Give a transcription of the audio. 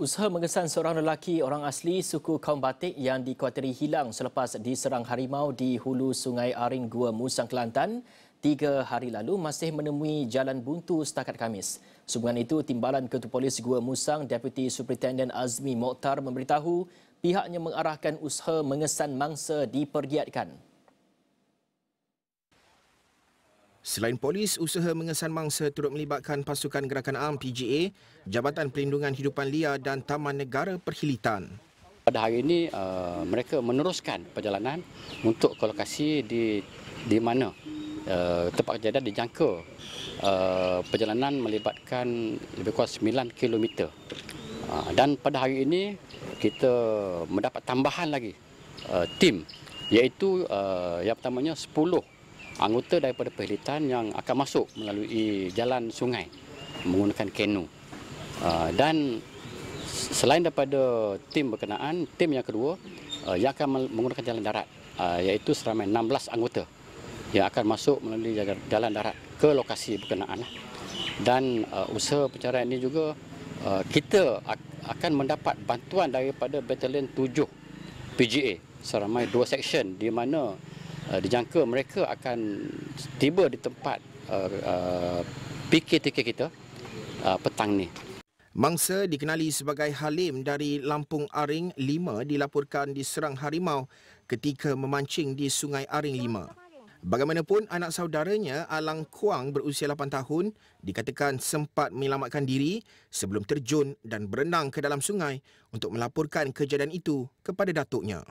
Usaha mengesan seorang lelaki orang asli suku kaum batik yang dikuatiri hilang selepas diserang harimau di hulu Sungai Aring Gua Musang Kelantan tiga hari lalu masih menemui jalan buntu setakat Kamis. Sehubungan itu, Timbalan Ketua Polis Gua Musang Deputi Superintendent Azmi Mokhtar memberitahu pihaknya mengarahkan usaha mengesan mangsa dipergiatkan. Selain polis, usaha mengesan mangsa turut melibatkan pasukan gerakan am PGA, Jabatan Perlindungan Hidupan Liar dan Taman Negara Perhilitan. Pada hari ini, uh, mereka meneruskan perjalanan untuk ke lokasi di di mana uh, tempat kejadian dijangka uh, perjalanan melibatkan lebih kurang 9 km. Dan pada hari ini, kita mendapat tambahan lagi tim iaitu yang pertamanya 10 anggota daripada perhilitan yang akan masuk melalui jalan sungai menggunakan kenu. Uh, dan selain daripada tim berkenaan, tim yang kedua uh, yang akan menggunakan jalan darat uh, iaitu seramai 16 anggota yang akan masuk melalui jalan darat ke lokasi berkenaan. Dan usaha pencarian ini juga kita akan mendapat bantuan daripada Batalion 7 PGA seramai dua seksyen di mana Uh, dijangka mereka akan tiba di tempat uh, uh, PKTK kita petang ni. Mangsa dikenali sebagai Halim dari Lampung Aring 5 dilaporkan diserang harimau ketika memancing di Sungai Aring 5. Bagaimanapun anak saudaranya Alang Kuang berusia 8 tahun dikatakan sempat menyelamatkan diri sebelum terjun dan berenang ke dalam sungai untuk melaporkan kejadian itu kepada datuknya.